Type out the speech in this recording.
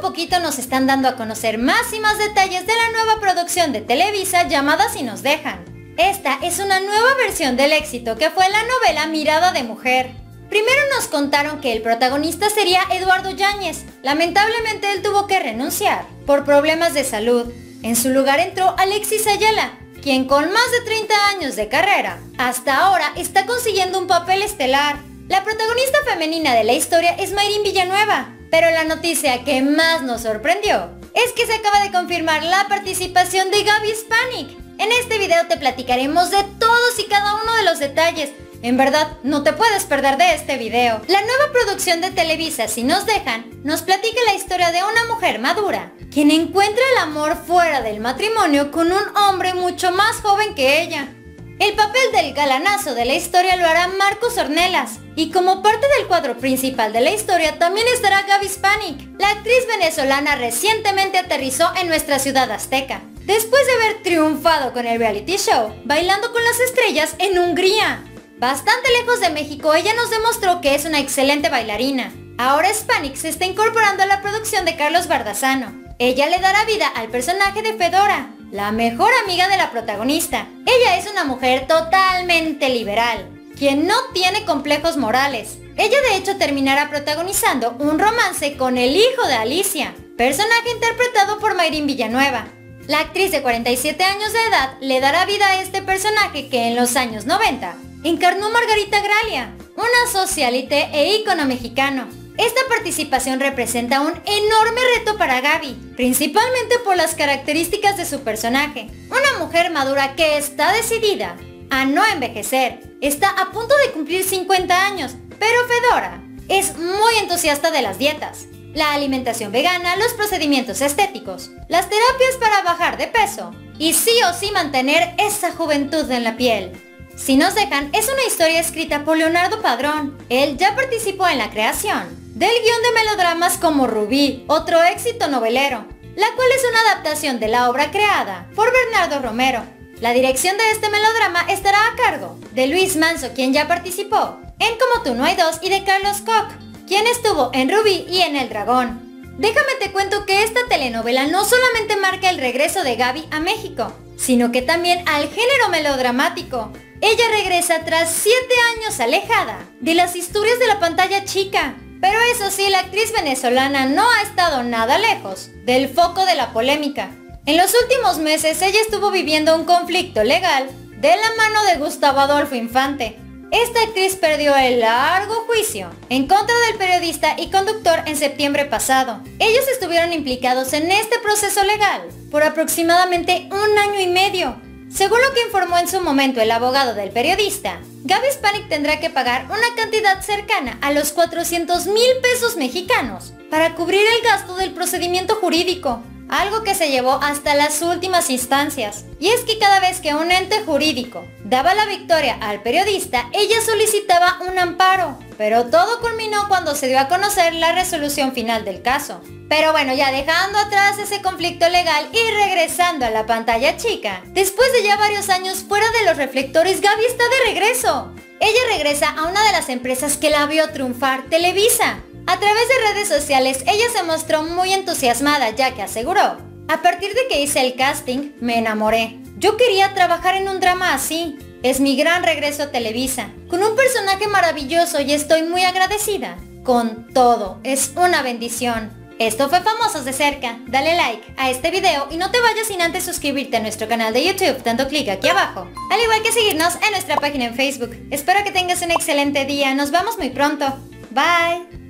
poquito nos están dando a conocer más y más detalles de la nueva producción de Televisa llamada Si nos dejan. Esta es una nueva versión del éxito que fue la novela Mirada de Mujer. Primero nos contaron que el protagonista sería Eduardo Yáñez. Lamentablemente él tuvo que renunciar por problemas de salud. En su lugar entró Alexis Ayala, quien con más de 30 años de carrera, hasta ahora está consiguiendo un papel estelar. La protagonista femenina de la historia es Mayrin Villanueva, pero la noticia que más nos sorprendió es que se acaba de confirmar la participación de Gaby Spanik. En este video te platicaremos de todos y cada uno de los detalles. En verdad, no te puedes perder de este video. La nueva producción de Televisa, Si nos dejan, nos platica la historia de una mujer madura, quien encuentra el amor fuera del matrimonio con un hombre mucho más joven que ella. El papel del galanazo de la historia lo hará Marcos Ornelas. Y como parte del cuadro principal de la historia también estará Gaby Spanik. La actriz venezolana recientemente aterrizó en nuestra ciudad azteca. Después de haber triunfado con el reality show, bailando con las estrellas en Hungría. Bastante lejos de México, ella nos demostró que es una excelente bailarina. Ahora Spanik se está incorporando a la producción de Carlos Bardazano. Ella le dará vida al personaje de Fedora, la mejor amiga de la protagonista. Ella es una mujer totalmente liberal, quien no tiene complejos morales. Ella de hecho terminará protagonizando un romance con el hijo de Alicia, personaje interpretado por Mayrin Villanueva. La actriz de 47 años de edad le dará vida a este personaje que en los años 90 encarnó Margarita Gralia, una socialite e ícono mexicano. Esta participación representa un enorme reto para Gaby, principalmente por las características de su personaje. Una mujer madura que está decidida a no envejecer. Está a punto de cumplir 50 años, pero Fedora es muy entusiasta de las dietas, la alimentación vegana, los procedimientos estéticos, las terapias para bajar de peso y sí o sí mantener esa juventud en la piel. Si nos dejan, es una historia escrita por Leonardo Padrón. Él ya participó en la creación del guion de melodramas como Rubí, otro éxito novelero, la cual es una adaptación de la obra creada por Bernardo Romero. La dirección de este melodrama estará a cargo de Luis Manso, quien ya participó en Como tú no hay dos, y de Carlos Koch, quien estuvo en Rubí y en El Dragón. Déjame te cuento que esta telenovela no solamente marca el regreso de Gaby a México, sino que también al género melodramático. Ella regresa tras 7 años alejada de las historias de la pantalla chica, pero eso sí, la actriz venezolana no ha estado nada lejos del foco de la polémica. En los últimos meses ella estuvo viviendo un conflicto legal de la mano de Gustavo Adolfo Infante. Esta actriz perdió el largo juicio en contra del periodista y conductor en septiembre pasado. Ellos estuvieron implicados en este proceso legal por aproximadamente un año y medio. Según lo que informó en su momento el abogado del periodista, Gaby Spanik tendrá que pagar una cantidad cercana a los 400 mil pesos mexicanos para cubrir el gasto del procedimiento jurídico, algo que se llevó hasta las últimas instancias. Y es que cada vez que un ente jurídico daba la victoria al periodista, ella solicitaba un amparo, pero todo culminó cuando se dio a conocer la resolución final del caso. Pero bueno, ya dejando atrás ese conflicto legal y regresando a la pantalla chica, después de ya varios años fuera de los reflectores, Gaby está de regreso. Ella regresa a una de las empresas que la vio triunfar, Televisa. A través de redes sociales, ella se mostró muy entusiasmada ya que aseguró, a partir de que hice el casting, me enamoré. Yo quería trabajar en un drama así. Es mi gran regreso a Televisa, con un personaje maravilloso y estoy muy agradecida. Con todo, es una bendición. Esto fue Famosos de Cerca. Dale like a este video y no te vayas sin antes suscribirte a nuestro canal de YouTube dando clic aquí abajo. Al igual que seguirnos en nuestra página en Facebook. Espero que tengas un excelente día. Nos vemos muy pronto. Bye.